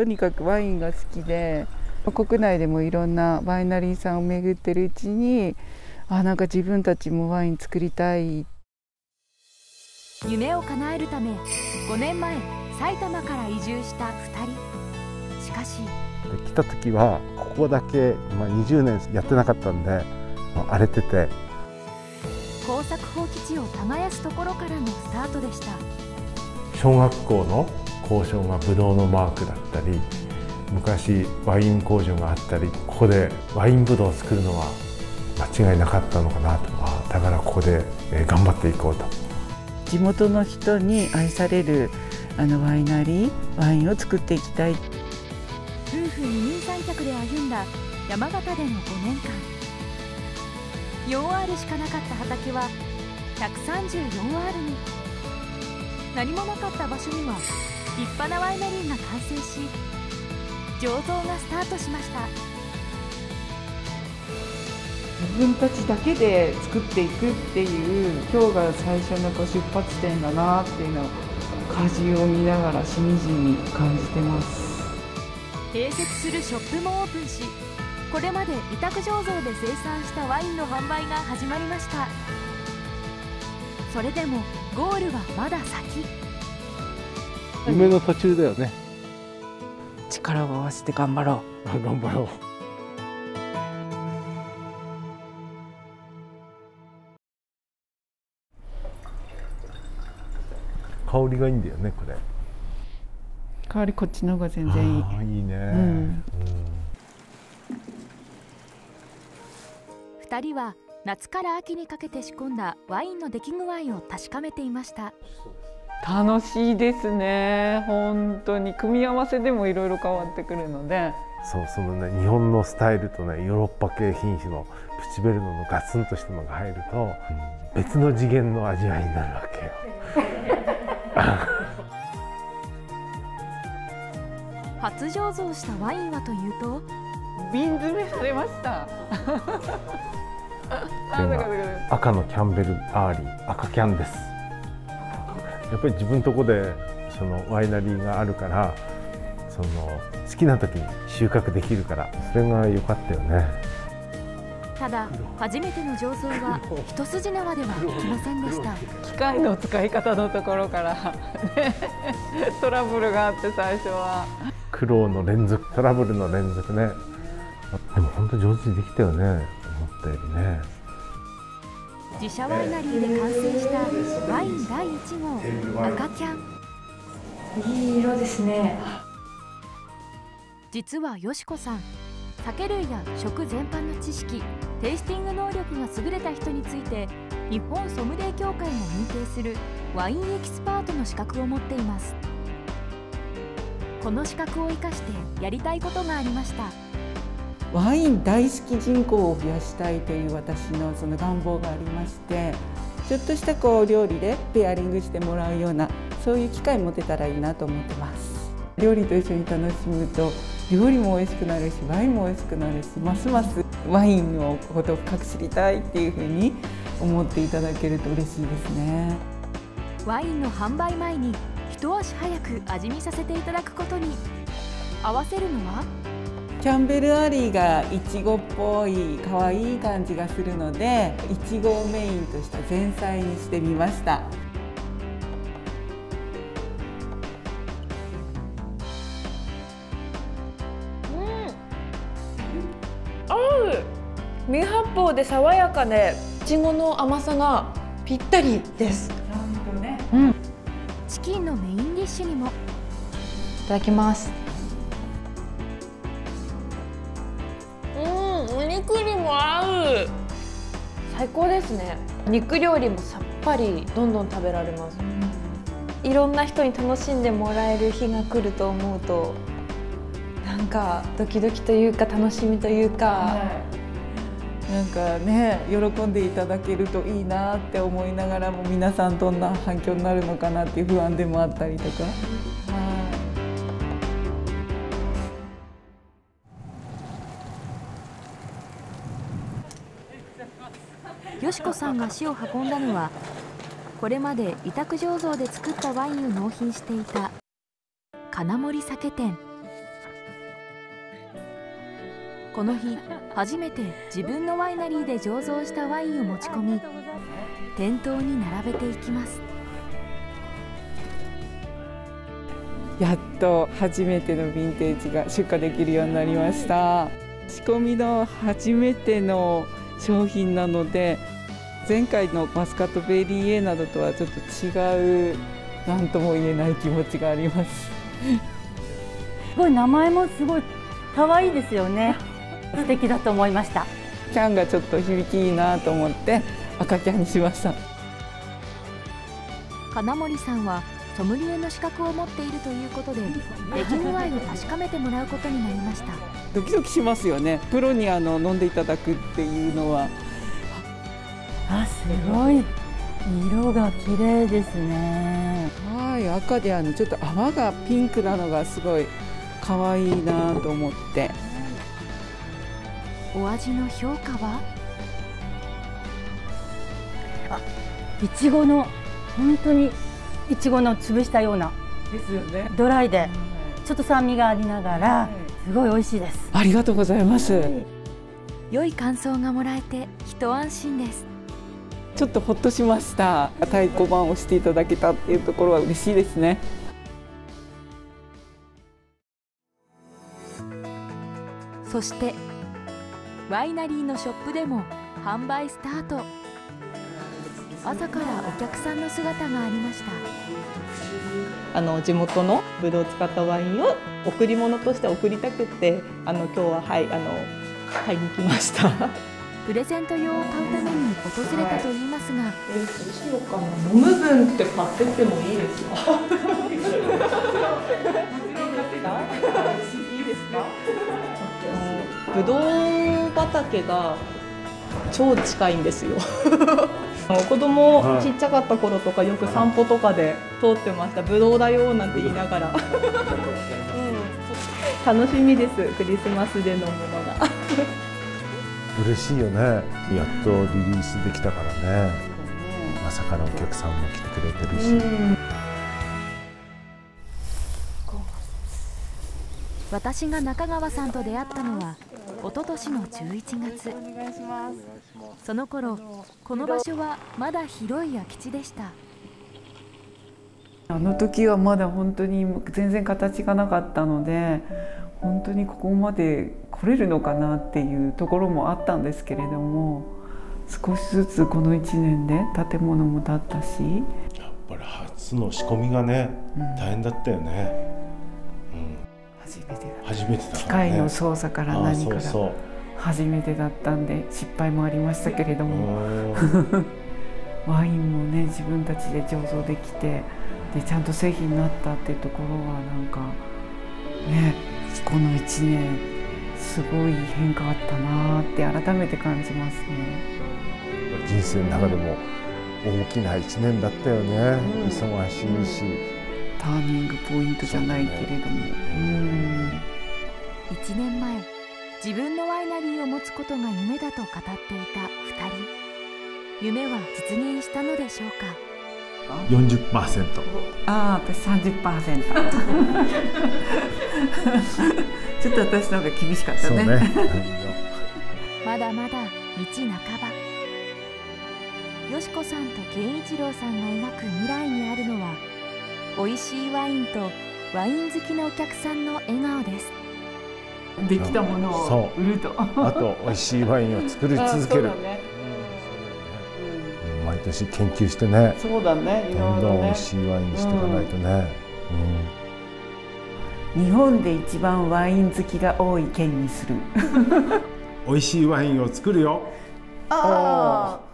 とにかくワインが好きで国内でもいろんなワイナリーさんを巡ってるうちにあなんか自分たちもワイン作りたい。夢を叶えるため5年前埼玉から移住した2人。しかし来た時はここだけ、まあ、20年やってなかったんで荒れてて。耕作放棄地を耕すところからのスタートでした。小学校の校章がブドウのマークだったり昔ワイン工場があったりここでワインブドウを作るのは間違いなかったのかなとだからここで頑張っていこうと。地元の人に愛されるあのワイナリーワインを作っていきたい。夫婦二人三脚で歩んだ山形での5年間。4R しかなかった畑は 134R に。何もなかった場所には立派なワイナリーが完成し醸造がスタートしました。自分たちだけで作っていくっていう今日が最初のこう出発点だなっていうのを果汁を見ながらしみじみ感じてます。併設するショップもオープンしこれまで委託醸造で生産したワインの販売が始まりました。それでもゴールはまだ先夢の途中だよね。力を合わせて頑張ろう。頑張ろう。香りがいいんだよねこれ。香りこっちの方が全然いい。あいいね、うん。うん2人は夏から秋にかけて仕込んだワインの出来具合を確かめていました楽しいですね。本当に。組み合わせでもいろいろ変わってくるので。そうそのね日本のスタイルとねヨーロッパ系品種のプチベルノのガツンとしたのが入ると、別の次元の味わいになるわけよ。初醸造したワインはというと瓶詰めされました。赤のキャンベルアーリー赤キャンですやっぱり自分のとこでそのワイナリーがあるからその好きな時に収穫できるからそれが良かったよね。ただ初めての醸造は一筋縄ではいきませんでした。機械の使い方のところから、ね、トラブルがあって最初は。苦労の連続トラブルの連続ね。でも本当上手にできたよね。思ったよりね自社ワイナリーで完成したワイン第1号赤キャン。いい色ですね。実はよしこさん酒類や食全般の知識テイスティング能力が優れた人について日本ソムリエ協会が認定するワインエキスパートの資格を持っています。この資格を生かしてやりたいことがありましたワイン大好き人口を増やしたいという私のその願望がありましてちょっとしたこう料理でペアリングしてもらうようなそういう機会持てたらいいなと思ってます。料理と一緒に楽しむと料理も美味しくなるしワインも美味しくなるしますますワインのことを深く知りたいっていうふうに思っていただけると嬉しいですね。ワインの販売前に一足早く味見させていただくことに。合わせるのはキャンベルアリーがいちごっぽい可愛い感じがするのでいちごをメインとした前菜にしてみました。未発泡で爽やかでいちごの甘さがぴったりです。ね、うん、チキンのメインディッシュにも。いただきます肉にも合う。最高ですね。肉料理もさっぱりどんどん食べられます、うん、いろんな人に楽しんでもらえる日が来ると思うとなんかドキドキというか楽しみというか、はい。なんかね喜んでいただけるといいなって思いながらも皆さんどんな反響になるのかなっていう不安でもあったりとか。よしこさんが足を運んだのはこれまで委託醸造で作ったワインを納品していた金森酒店。この日初めて自分のワイナリーで醸造したワインを持ち込み店頭に並べていきます。やっと初めてのヴィンテージが出荷できるようになりました。仕込みの初めての商品なので前回のマスカットベリー A などとはちょっと違う何とも言えない気持ちがあります。すごい名前もすごい可愛いですよね。素敵だと思いました。キャンがちょっと響きいいなと思って赤キャンにしました。金森さんはソムリエの資格を持っているということで出来具合を確かめてもらうことになりましたドキドキしますよねプロにあの飲んでいただくっていうのはあすごい。色が綺麗ですね。はい赤であのちょっと泡がピンクなのがすごい可愛いなと思って。お味の評価は？いちごの本当にいちごの潰したようなですよね。ドライでちょっと酸味がありながらすごい美味しいです。ありがとうございます。良い感想がもらえて一安心ですちょっとほっとしました。太鼓判をしていただけたっていうところは嬉しいですね。そしてワイナリーのショップでも販売スタート。朝からお客さんの姿がありました。あの地元のブドウを使ったワインを贈り物として送りたくってあの今日ははいあの買いに来ました。プレゼント用を買うために訪れたといいますがえどうしようかな飲む分って買ってってもいいですか？いいですか？ブドウ畑が超近いんですよ。子供はいちっちゃかった頃とかよく散歩とかで通ってました。ブドウだよなんて言いながら。うん、楽しみです。クリスマスで飲むのが。嬉しいよね。やっとリリースできたからね。まさかのお客さんも来てくれてるし、私が中川さんと出会ったのは一昨年の11月。その頃この場所はまだ広い空き地でした。あの時はまだ本当に全然形がなかったので本当にここまで来れるのかなっていうところもあったんですけれども少しずつこの1年で建物も建ったしやっぱり初の仕込みがね、うん。大変だったよね、初めてだうん、初めてだね。械の操作から何から。初めてだったんで失敗もありましたけれどうもん ワインもね自分たちで醸造できてでちゃんと製品になったっていうところはなんかねこの1年すごい変化あったなーって改めて感じますね。人生の中でも大きな一年だったよね、うん。忙しいし、ターニングポイントじゃないけれども、うん1年前自分のワイナリーを持つことが夢だと語っていた2人。夢は実現したのでしょうか？40%ああ私30% ちょっと私の方が厳しかったね。ね。まだまだ道半ば。よしこさんと健一郎さんが描く未来にあるのは美味しいワインとワイン好きなお客さんの笑顔です。できたものをそう。売ると。あと美味しいワインを作り続ける。毎年研究してね。そうだねいどんどん美味しいワインにしていかないとね、日本で一番ワイン好きが多い県にする。う ん美味しいワインを作るよ。ああ